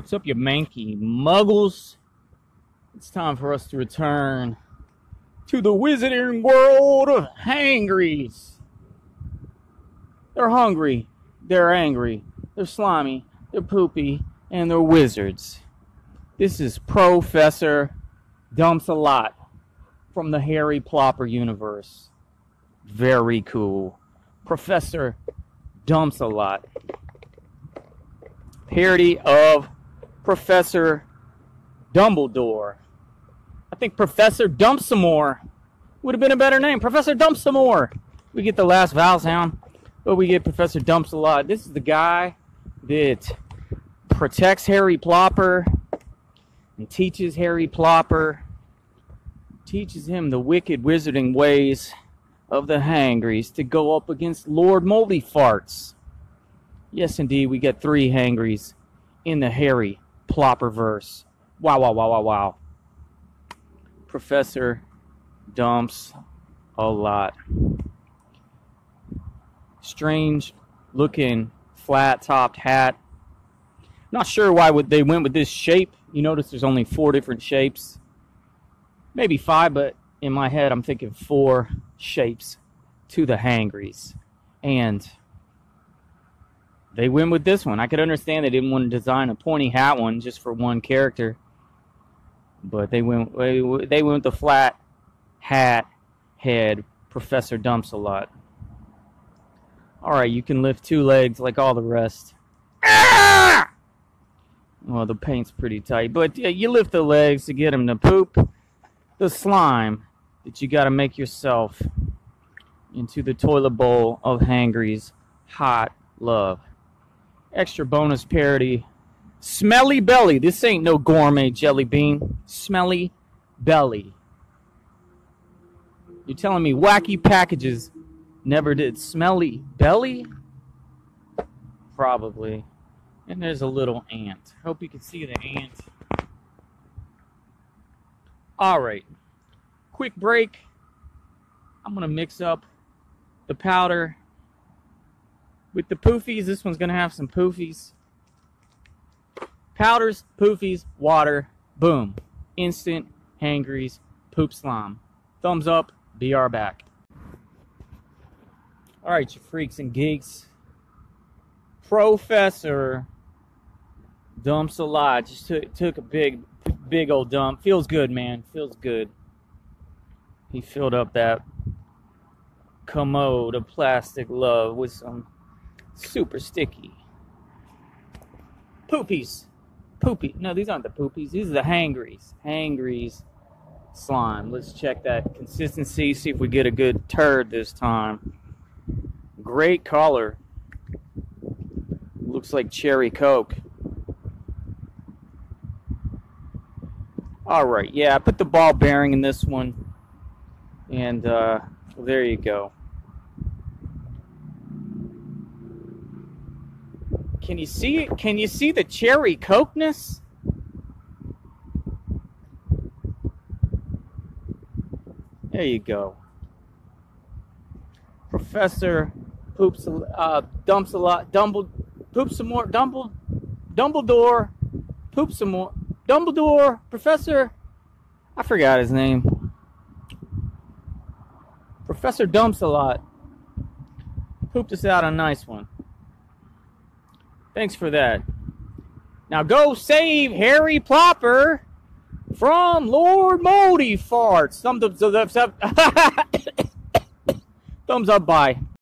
What's up, you manky muggles? It's time for us to return to the wizarding world of hangrees. They're hungry, they're angry, they're slimy, they're poopy, and they're wizards. This is Professor Dumpsalot from the Harry Plopper universe. Very cool. Professor Dumpsalot. Parody of Professor Dumbledore. I think Professor Dump some more would have been a better name. Professor Dump some more. We get the last vowel sound, but we get Professor Dumpsalot. This is the guy that protects Harry Plopper and teaches Harry Plopper, teaches him the wicked wizarding ways of the Hangrees to go up against Lord Moldy Farts. Yes, indeed, we get three Hangrees in the Harry Plopper verse. Wow, wow, wow, wow, wow. Professor dumps a lot. Strange looking flat topped hat. Not sure why they went with this shape. You notice there's only four different shapes. Maybe five, but in my head I'm thinking four shapes to the hangrees. And they went with this one. I could understand they didn't want to design a pointy hat one just for one character, but they went they went the flat hat head. Professor Dumpsalot. All right, you can lift two legs like all the rest. Ah! Well, the paint's pretty tight, but yeah, you lift the legs to get them to poop the slime that you got to make yourself into the toilet bowl of Hangree's hot love extra bonus parody. Smelly Belly. This ain't no gourmet jelly bean. Smelly Belly. You're telling me wacky packages never did Smelly Belly? Probably. And there's a little ant. Hope you can see the ant. Alright. Quick break. I'm going to mix up the powder with the poofies, this one's going to have some poofies. Powders, poofies, water, boom. Instant hangrees, poop slime. Thumbs up, BR back. Alright, you freaks and geeks. Professor Dumpsalot. Just took, took a big, big old dump. Feels good, man. Feels good. He filled up that commode of plastic love with some super sticky. Poopies. Poopy. No, these aren't the poopies. These are the hangrees. Hangrees slime. Let's check that consistency, see if we get a good turd this time. Great color. Looks like cherry coke. All right, yeah, I put the ball bearing in this one. And uh, well, there you go. Can you see it? Can you see the cherry cokeness? There you go. Professor poops, uh, Dumpsalot. Dumble, poops some more. Dumble, Dumbledore, poops some more. Dumbledore, Professor, I forgot his name. Professor Dumpsalot. Pooped us out a nice one. Thanks for that. Now go save Harry Plopper from Lord Moldy Farts. Thumbs up, thumbs up, thumbs up, bye.